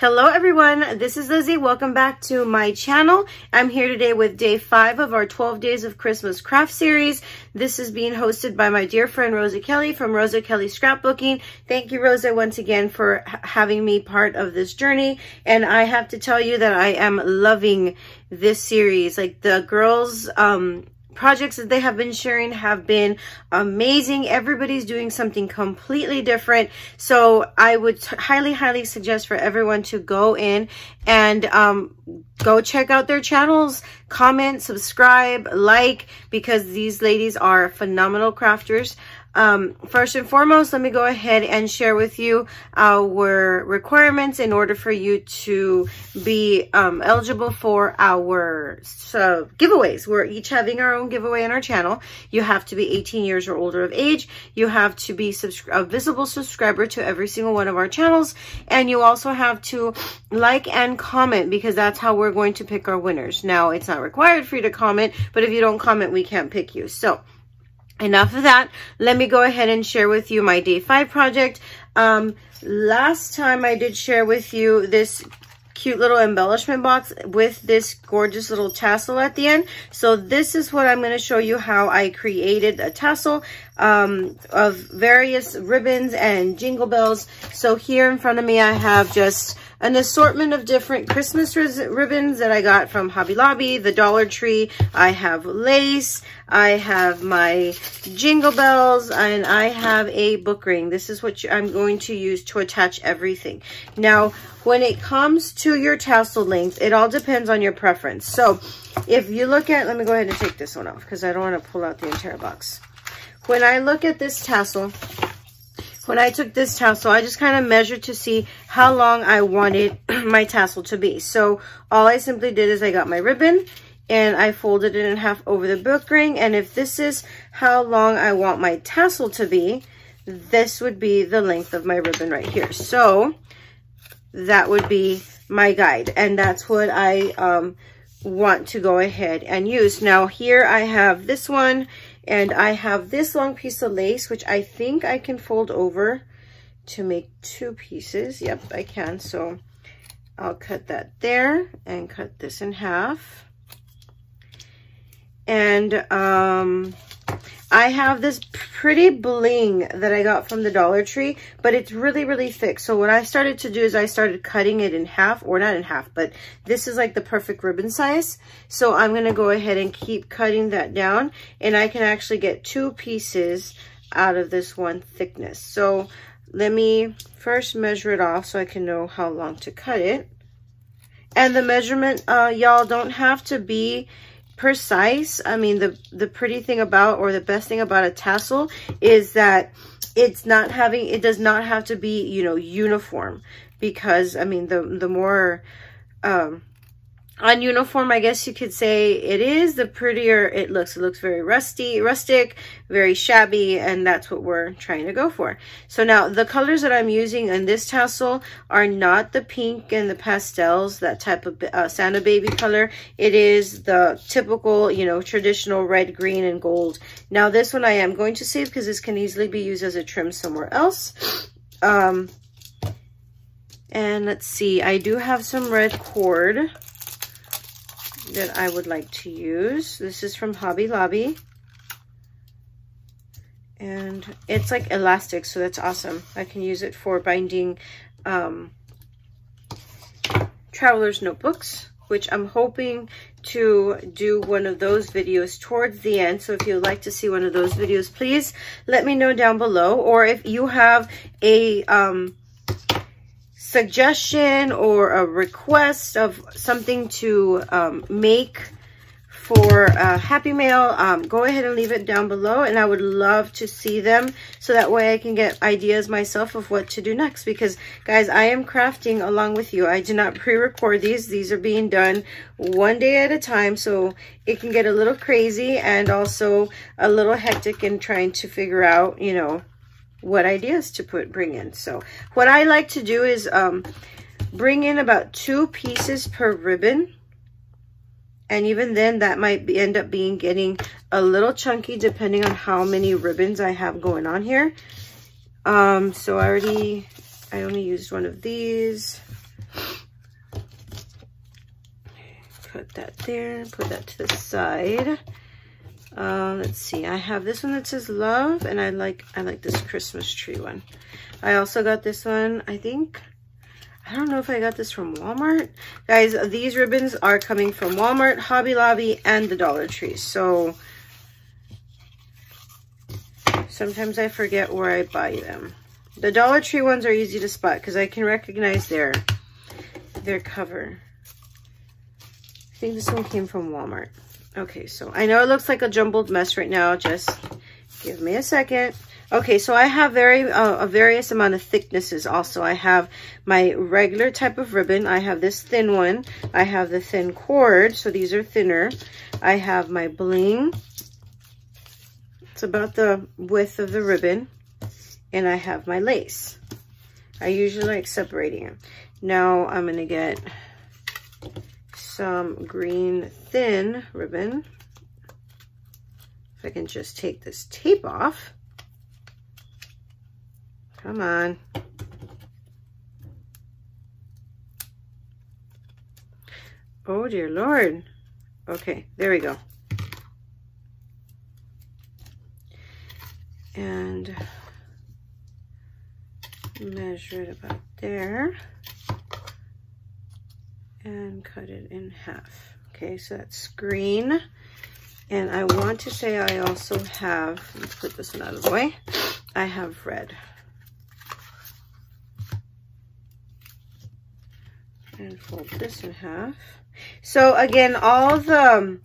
Hello everyone, this is Lizzie. Welcome back to my channel. I'm here today with day five of our 12 Days of Christmas craft series. This is being hosted by my dear friend Rosa Kelly from Rosa Kelly Scrapbooking. Thank you Rosa once again for having me part of this journey. And I have to tell you that I am loving this series. Like the girls, um, projects that they have been sharing have been amazing. Everybody's doing something completely different. So I would highly, highly suggest for everyone to go in and um, go check out their channels, comment, subscribe, like, because these ladies are phenomenal crafters. Um, first and foremost, let me go ahead and share with you our requirements in order for you to be um, eligible for our uh, giveaways. We're each having our own giveaway on our channel. You have to be 18 years or older of age. You have to be a visible subscriber to every single one of our channels. And you also have to like and comment because that's how we're going to pick our winners. Now, it's not required for you to comment, but if you don't comment, we can't pick you. So, enough of that. Let me go ahead and share with you my day five project. Um, last time I did share with you this cute little embellishment box with this gorgeous little tassel at the end. So this is what I'm going to show you how I created a tassel um, of various ribbons and jingle bells. So here in front of me I have just an assortment of different Christmas ribbons that I got from Hobby Lobby, the Dollar Tree. I have lace, I have my jingle bells, and I have a book ring. This is what I'm going to use to attach everything. Now, when it comes to your tassel length, it all depends on your preference. So, if you look at, let me go ahead and take this one off because I don't want to pull out the entire box. When I look at this tassel, when I took this tassel, I just kind of measured to see how long I wanted my tassel to be. So all I simply did is I got my ribbon and I folded it in half over the book ring. And if this is how long I want my tassel to be, this would be the length of my ribbon right here. So that would be my guide. And that's what I um, want to go ahead and use. Now here I have this one and I have this long piece of lace, which I think I can fold over to make two pieces. Yep, I can. So I'll cut that there and cut this in half. And um, I have this pretty bling that I got from the Dollar Tree, but it's really, really thick. So what I started to do is I started cutting it in half, or not in half, but this is like the perfect ribbon size. So I'm going to go ahead and keep cutting that down, and I can actually get two pieces out of this one thickness. So let me first measure it off so I can know how long to cut it. And the measurement, uh, y'all don't have to be precise. I mean, the, the pretty thing about, or the best thing about a tassel is that it's not having, it does not have to be, you know, uniform because, I mean, the, the more, um, on uniform, I guess you could say it is, the prettier it looks. It looks very rusty, rustic, very shabby, and that's what we're trying to go for. So now the colors that I'm using in this tassel are not the pink and the pastels, that type of uh, Santa baby color. It is the typical, you know, traditional red, green, and gold. Now this one I am going to save because this can easily be used as a trim somewhere else. Um, and let's see, I do have some red cord that I would like to use. This is from Hobby Lobby. And it's like elastic, so that's awesome. I can use it for binding um, traveler's notebooks, which I'm hoping to do one of those videos towards the end. So if you'd like to see one of those videos, please let me know down below. Or if you have a um, suggestion or a request of something to um, make for Happy Mail, um, go ahead and leave it down below and I would love to see them so that way I can get ideas myself of what to do next because guys I am crafting along with you. I do not pre-record these. These are being done one day at a time so it can get a little crazy and also a little hectic in trying to figure out, you know, what ideas to put bring in. So what I like to do is um, bring in about two pieces per ribbon. And even then, that might be, end up being getting a little chunky depending on how many ribbons I have going on here. Um, so I already, I only used one of these. Put that there, put that to the side. Uh, let's see, I have this one that says love and I like, I like this Christmas tree one. I also got this one, I think, I don't know if I got this from Walmart. Guys, these ribbons are coming from Walmart, Hobby Lobby, and the Dollar Tree. So sometimes I forget where I buy them. The Dollar Tree ones are easy to spot because I can recognize their, their cover. I think this one came from Walmart. Okay, so I know it looks like a jumbled mess right now. Just give me a second. Okay, so I have very uh, a various amount of thicknesses also. I have my regular type of ribbon. I have this thin one. I have the thin cord, so these are thinner. I have my bling. It's about the width of the ribbon. And I have my lace. I usually like separating them. Now I'm going to get some green thin ribbon. If I can just take this tape off. Come on. Oh, dear Lord. Okay, there we go. And measure it about there and cut it in half. Okay, so that's green. And I want to say I also have, let's put this one out of the way, I have red. And fold this in half. So again, all the, um,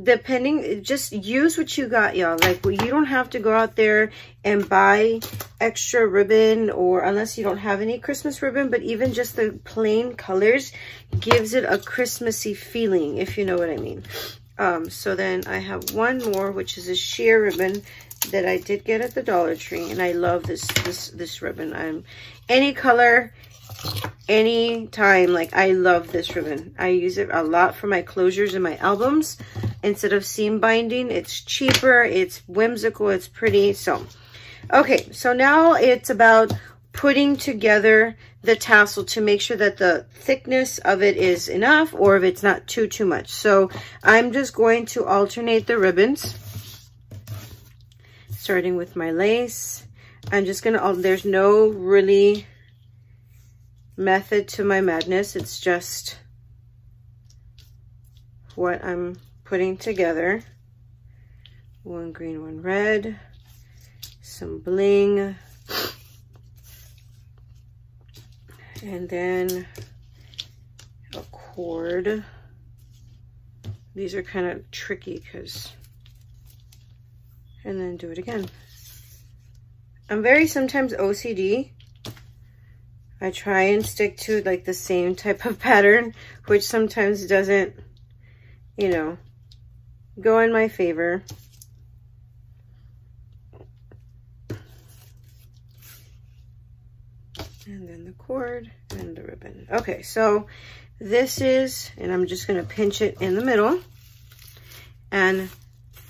depending just use what you got y'all like well, you don't have to go out there and buy extra ribbon or unless you don't have any christmas ribbon but even just the plain colors gives it a christmassy feeling if you know what i mean. Um so then i have one more which is a sheer ribbon that i did get at the dollar tree and i love this this this ribbon. I'm any color anytime like i love this ribbon. I use it a lot for my closures and my albums. Instead of seam binding it's cheaper it's whimsical it's pretty so okay so now it's about putting together the tassel to make sure that the thickness of it is enough or if it's not too too much so i'm just going to alternate the ribbons starting with my lace i'm just gonna there's no really method to my madness. It's just what I'm putting together. One green, one red, some bling, and then a cord. These are kind of tricky because, and then do it again. I'm very sometimes OCD I try and stick to like the same type of pattern, which sometimes doesn't, you know, go in my favor. And then the cord and the ribbon. Okay, so this is, and I'm just going to pinch it in the middle. And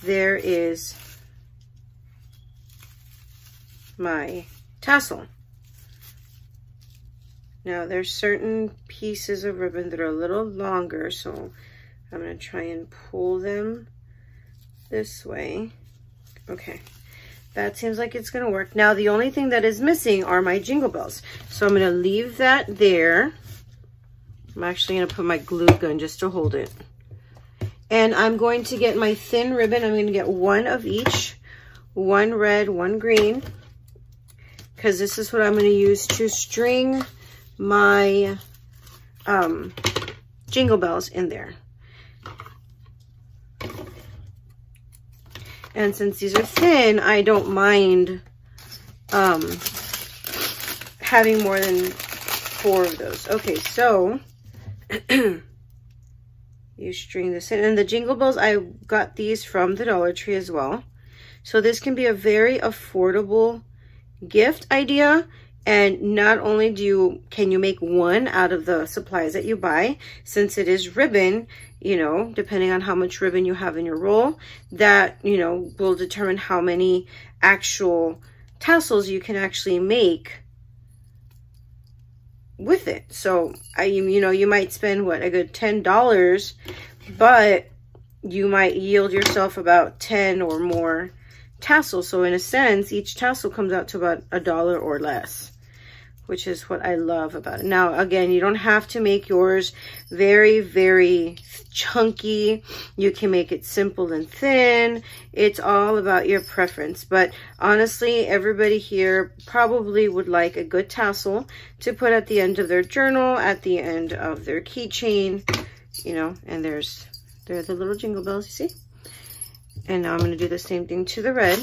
there is my tassel. Now there's certain pieces of ribbon that are a little longer, so I'm gonna try and pull them this way. Okay, that seems like it's gonna work. Now the only thing that is missing are my jingle bells. So I'm gonna leave that there. I'm actually gonna put my glue gun just to hold it. And I'm going to get my thin ribbon. I'm gonna get one of each, one red, one green, because this is what I'm gonna use to string my um, jingle bells in there. And since these are thin, I don't mind um, having more than four of those. Okay, so you string this in. And the jingle bells, I got these from the Dollar Tree as well. So this can be a very affordable gift idea and not only do you, can you make one out of the supplies that you buy, since it is ribbon, you know, depending on how much ribbon you have in your roll, that, you know, will determine how many actual tassels you can actually make with it. So I, you know, you might spend what a good $10, but you might yield yourself about 10 or more tassels. So in a sense, each tassel comes out to about a dollar or less which is what I love about it. Now, again, you don't have to make yours very, very chunky. You can make it simple and thin. It's all about your preference. But honestly, everybody here probably would like a good tassel to put at the end of their journal, at the end of their keychain, you know, and there's, there are the little jingle bells, you see? And now I'm going to do the same thing to the red.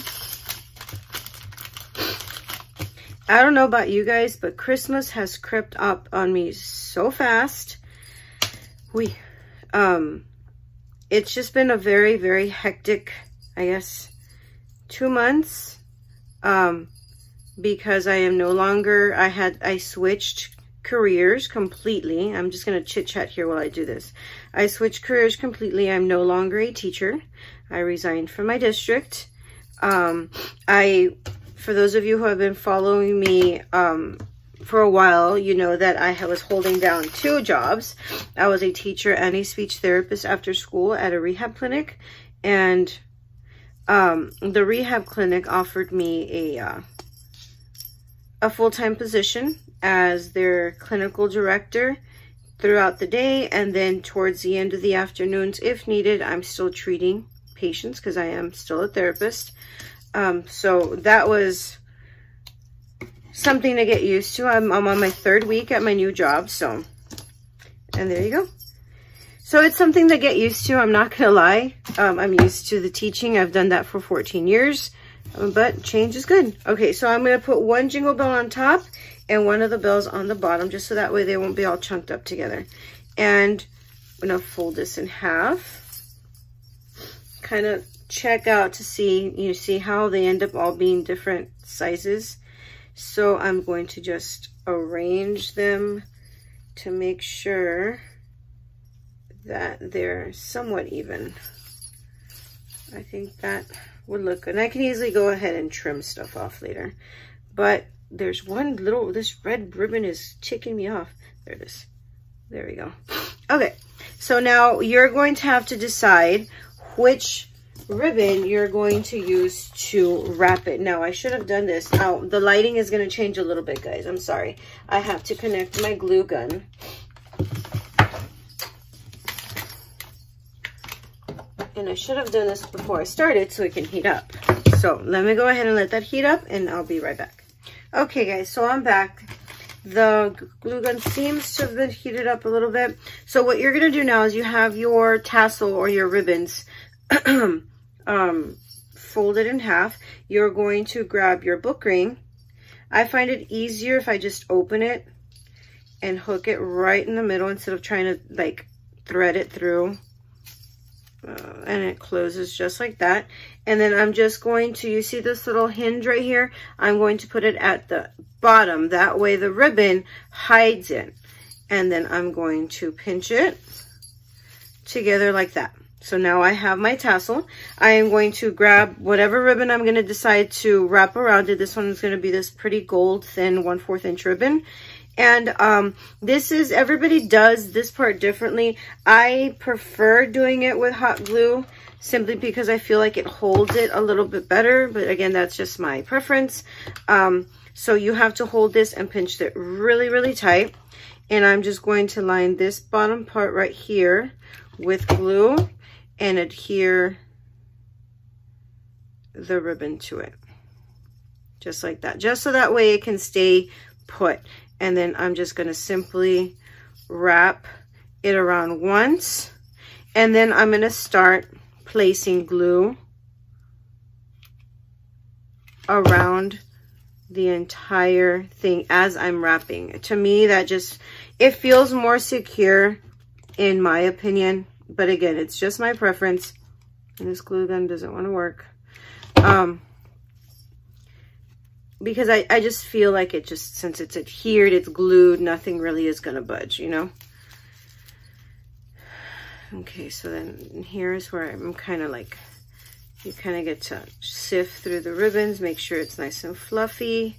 I don't know about you guys, but Christmas has crept up on me so fast. We, um, it's just been a very, very hectic, I guess, two months. Um, because I am no longer, I had, I switched careers completely. I'm just going to chit chat here while I do this. I switched careers completely. I'm no longer a teacher. I resigned from my district. Um, I for those of you who have been following me um, for a while, you know that I was holding down two jobs. I was a teacher and a speech therapist after school at a rehab clinic. And um, the rehab clinic offered me a, uh, a full-time position as their clinical director throughout the day. And then towards the end of the afternoons, if needed, I'm still treating patients because I am still a therapist. Um, so that was something to get used to. I'm, I'm on my third week at my new job, so, and there you go. So it's something to get used to. I'm not going to lie. Um, I'm used to the teaching. I've done that for 14 years, um, but change is good. Okay, so I'm going to put one jingle bell on top and one of the bells on the bottom, just so that way they won't be all chunked up together. And I'm going to fold this in half. Kind of check out to see, you see how they end up all being different sizes. So I'm going to just arrange them to make sure that they're somewhat even. I think that would look good. And I can easily go ahead and trim stuff off later. But there's one little, this red ribbon is ticking me off. There it is. There we go. Okay, so now you're going to have to decide which ribbon you're going to use to wrap it. Now, I should have done this. Oh, the lighting is going to change a little bit, guys. I'm sorry. I have to connect my glue gun. And I should have done this before I started so it can heat up. So let me go ahead and let that heat up and I'll be right back. Okay, guys, so I'm back. The glue gun seems to have been heated up a little bit. So what you're going to do now is you have your tassel or your ribbons um, fold it in half. You're going to grab your book ring. I find it easier if I just open it and hook it right in the middle instead of trying to like thread it through. Uh, and it closes just like that. And then I'm just going to, you see this little hinge right here? I'm going to put it at the bottom. That way the ribbon hides it. And then I'm going to pinch it together like that. So now I have my tassel. I am going to grab whatever ribbon I'm going to decide to wrap around it. This one is going to be this pretty gold thin 1 4th inch ribbon. And um, this is, everybody does this part differently. I prefer doing it with hot glue simply because I feel like it holds it a little bit better. But again, that's just my preference. Um, so you have to hold this and pinch it really, really tight. And I'm just going to line this bottom part right here with glue and adhere the ribbon to it. Just like that. Just so that way it can stay put. And then I'm just going to simply wrap it around once. And then I'm going to start placing glue around the entire thing as I'm wrapping. To me, that just, it feels more secure in my opinion but again, it's just my preference. And this glue gun doesn't want to work. Um, because I, I just feel like it just, since it's adhered, it's glued, nothing really is going to budge, you know? Okay, so then here's where I'm kind of like, you kind of get to sift through the ribbons, make sure it's nice and fluffy.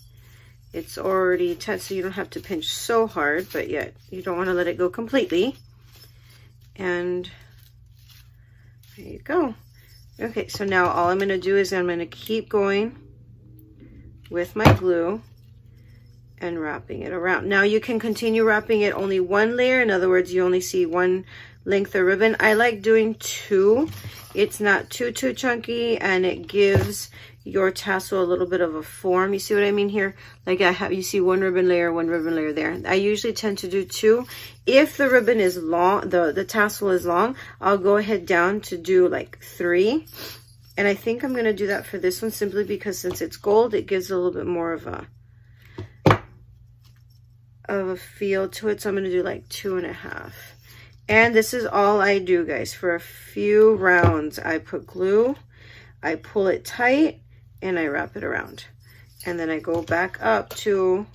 it's already tense, so you don't have to pinch so hard, but yet you don't want to let it go completely. And there you go. Okay, so now all I'm going to do is I'm going to keep going with my glue and wrapping it around. Now you can continue wrapping it only one layer. In other words, you only see one length of ribbon. I like doing two. It's not too, too chunky and it gives your tassel a little bit of a form. You see what I mean here? Like I have, you see one ribbon layer, one ribbon layer there. I usually tend to do two. If the ribbon is long, the, the tassel is long, I'll go ahead down to do like three. And I think I'm going to do that for this one simply because since it's gold, it gives a little bit more of a of a feel to it. So I'm going to do like two and a half. And this is all I do, guys. For a few rounds, I put glue, I pull it tight, and I wrap it around. And then I go back up to,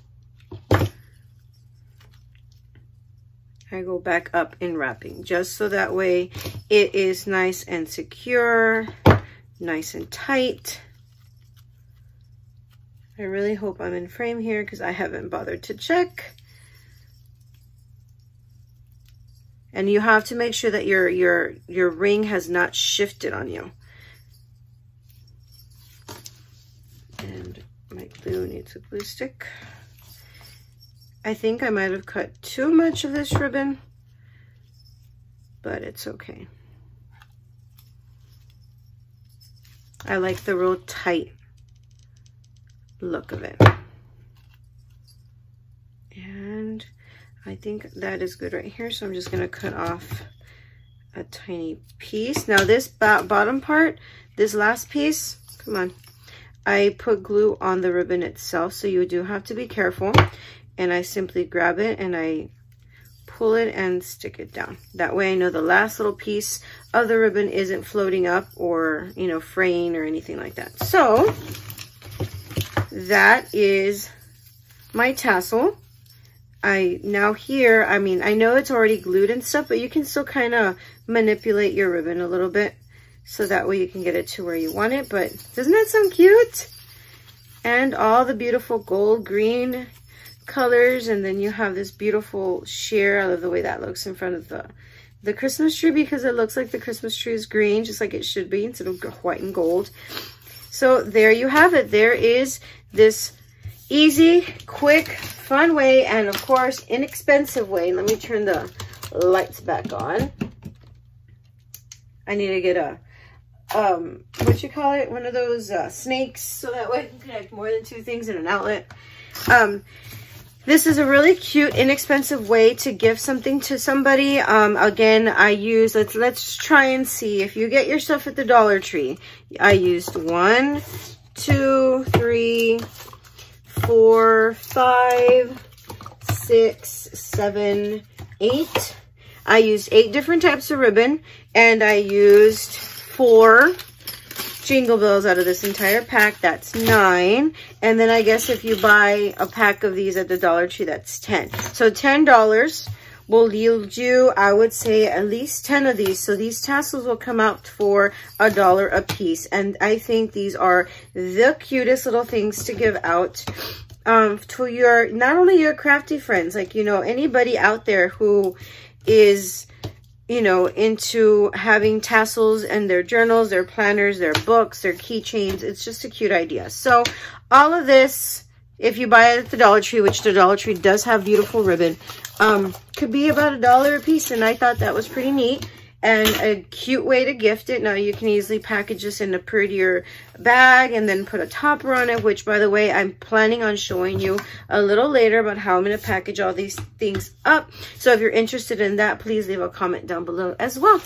I go back up in wrapping, just so that way it is nice and secure, nice and tight. I really hope I'm in frame here because I haven't bothered to check. And you have to make sure that your, your, your ring has not shifted on you. And my needs a glue stick. I think I might have cut too much of this ribbon, but it's okay. I like the real tight look of it. And I think that is good right here. So I'm just going to cut off a tiny piece. Now this bottom part, this last piece, come on. I put glue on the ribbon itself, so you do have to be careful. And I simply grab it and I pull it and stick it down. That way I know the last little piece of the ribbon isn't floating up or, you know, fraying or anything like that. So that is my tassel. I now here, I mean, I know it's already glued and stuff, but you can still kind of manipulate your ribbon a little bit so that way you can get it to where you want it. But doesn't that sound cute? And all the beautiful gold green colors. And then you have this beautiful sheer. I love the way that looks in front of the, the Christmas tree because it looks like the Christmas tree is green, just like it should be instead of white and gold. So there you have it. There is this easy, quick, fun way, and of course, inexpensive way. Let me turn the lights back on. I need to get a, um, what you call it? One of those uh, snakes, so that way I can connect more than two things in an outlet. Um, this is a really cute, inexpensive way to give something to somebody. Um, again, I use, let's, let's try and see. If you get your stuff at the Dollar Tree, I used one, two, three, four, five, six, seven, eight. I used eight different types of ribbon and I used four jingle bells out of this entire pack. That's nine. And then I guess if you buy a pack of these at the Dollar Tree, that's 10. So $10 will yield you, I would say, at least 10 of these. So these tassels will come out for a dollar a piece. And I think these are the cutest little things to give out um, to your, not only your crafty friends, like, you know, anybody out there who is, you know, into having tassels and their journals, their planners, their books, their keychains. It's just a cute idea. So all of this if you buy it at the Dollar Tree, which the Dollar Tree does have beautiful ribbon, um, could be about a dollar a piece. And I thought that was pretty neat and a cute way to gift it. Now you can easily package this in a prettier bag and then put a topper on it, which by the way, I'm planning on showing you a little later about how I'm going to package all these things up. So if you're interested in that, please leave a comment down below as well.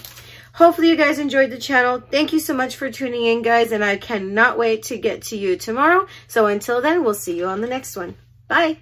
Hopefully you guys enjoyed the channel. Thank you so much for tuning in, guys, and I cannot wait to get to you tomorrow. So until then, we'll see you on the next one. Bye.